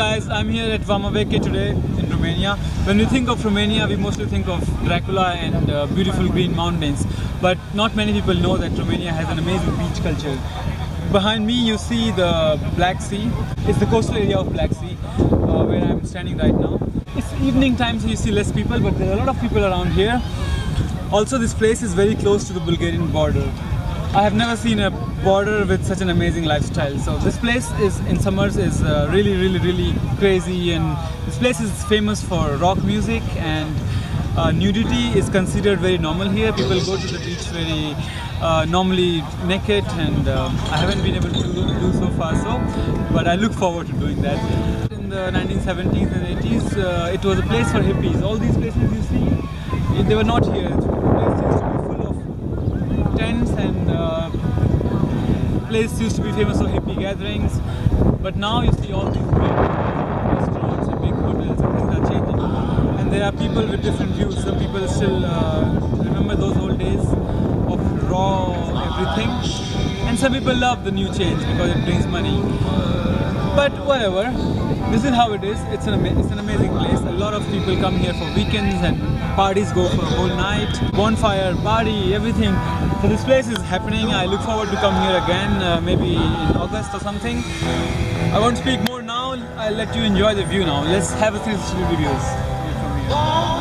guys, I'm here at Vama Veche today in Romania. When we think of Romania, we mostly think of Dracula and uh, beautiful green mountains. But not many people know that Romania has an amazing beach culture. Behind me, you see the Black Sea. It's the coastal area of Black Sea, uh, where I'm standing right now. It's evening time, so you see less people, but there are a lot of people around here. Also, this place is very close to the Bulgarian border. I have never seen a border with such an amazing lifestyle. So this place is in summers is uh, really, really, really crazy, and this place is famous for rock music and uh, nudity is considered very normal here. People go to the beach very uh, normally naked, and um, I haven't been able to do, do so far. So, but I look forward to doing that. In the 1970s and 80s, uh, it was a place for hippies. All these places you see, they were not here. The place used to be full of tents and uh, place used to be famous for hippie gatherings but now you see all these big restaurants and big hotels and things are changing. And there are people with different views some people still uh, remember those old days of raw everything. And some people love the new change because it brings money but whatever. This is how it is. It's an, it's an amazing place. A lot of people come here for weekends and parties go for a whole night. Bonfire party everything. So this place is happening. I look forward to come here again uh, maybe in august or something. I won't speak more now. I'll let you enjoy the view now. Let's have a 360 videos from here